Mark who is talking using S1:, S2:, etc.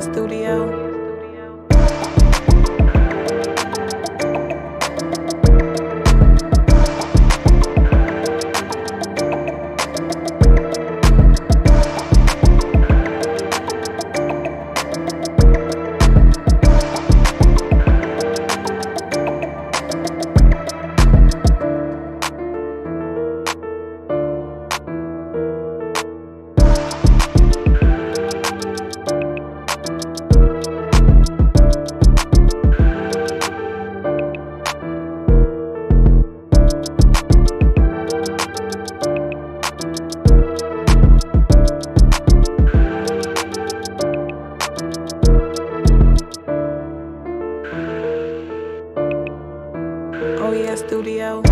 S1: Studio. Studio.